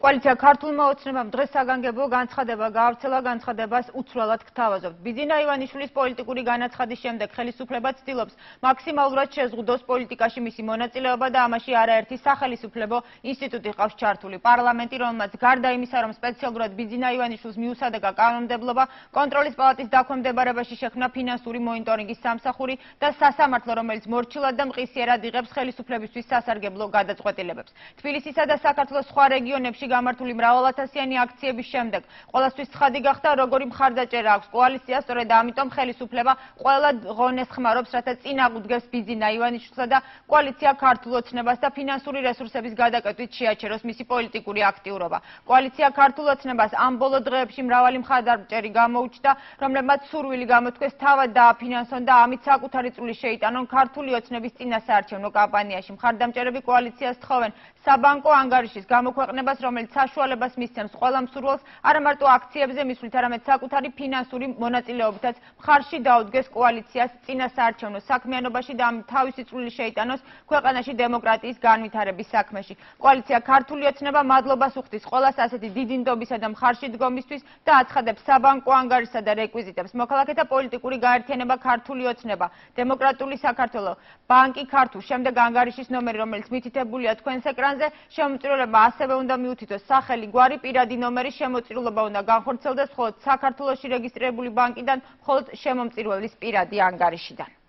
კოალიცია ქართულმა ოცნებამ დღეს საგანგებო განცხადება გაავრცელა განცხადებას უცვლელად გთავაზობთ. ბიძინა ივანიშვილის პოლიტიკური განაცხადის შემდეგ ხელისუფლება ცდილობს მაქსიმალურად შეზღუდოს პოლიტიკაში მისი მონაწილეობა და ამაში არაერთი სახელისუფლებო ინსტიტუტი ყავს ჩართული. პარლამენტი, რომელმაც გარდა იმისა, რომ სპეციალურად ბიძინა ივანიშვილს მიუსადეგა კანონმდებლობა, კონტროლის პალატის დაქვემდებარებაში შექმნა ფინანსური მონიტორინგის სამსახური და სასამართლო, რომელიც მორჩილად და მყისიერად იღებს ხელისუფლებისთვის სასარგებლო გადაწყვეტილებებს. თბილისისა და საქართველოს სხვა რეგიონებში გამართული მრავალათასიანი აქციების შემდეგ. ყოველთვის ცხადი გახდა როგორი მხარდაჭერა აქვს. კოალიციას სწორედ ამიტომ ხელისუფლება ყველა ღონეს ხმარობს რათა წინ აღუდგეს ბიზინა ივანიშვილსა და კოალიცია ქართულ ოცნებას და ფინანსური რესურსების გადაკეთვით შეაჩეროს მისი პოლიტიკური აქტიურობა. კოალიცია ქართულ ოცნებას ამ ბოლო დღეებში მრავალი მხარდაჭერი გამოუჩნდა რომლებმაც სურვილი გამოთქვეს თავად დააფინანსონ და ამით საკუთარი წვლილი შეიტანონ ქართული ოცნების წინასაარჩევნო კამპანიაში. მხარდამჭერები კოალიციას თხოვენ საბანკო ანგარიშის გამოქვეყნებას რომელიც რომელიც საშუალებას მისცემს ყველა მსურველს არა მარტო აქციებზე მისვლით, არამედ საკუთარი ფინანსური მონაწილეობითაც მხარში დაუდგეს კოალიციას წინასაარჩევნო საქმიანობაში და თავისი წვლილი შეიტანოს ქვეყანაში დემოკრატიის განვითარების საქმეში. კოალიცია ქართული ოცნება მადლობას უხდის ყველას ასეთი დიდი ნდობისა და მხარში დგომისთვის და აცხადებს საბანკო ანგარიშსა და რეკვიზიტებს. მოქალაქეთა პოლიტიკური გაერთიანება ქართული ოცნება, დემოკრატიული საქართველო, ბანკი ქართულ, შემდეგ ანგარიშის ნომერი, რომელიც მითითებულია თქვენს ეკრანზე, შემოწირულება ასევე უნდა მიუთითოს თვითონ სახელი, გვარი, პირადი ნომერი, შემოწირულობა უნდა განხორციელდეს მხოლოდ საქართველოსში რეგისტრირებული ბანკიდან, მხოლოდ შემომწირულის პირადი ანგარიშიდან.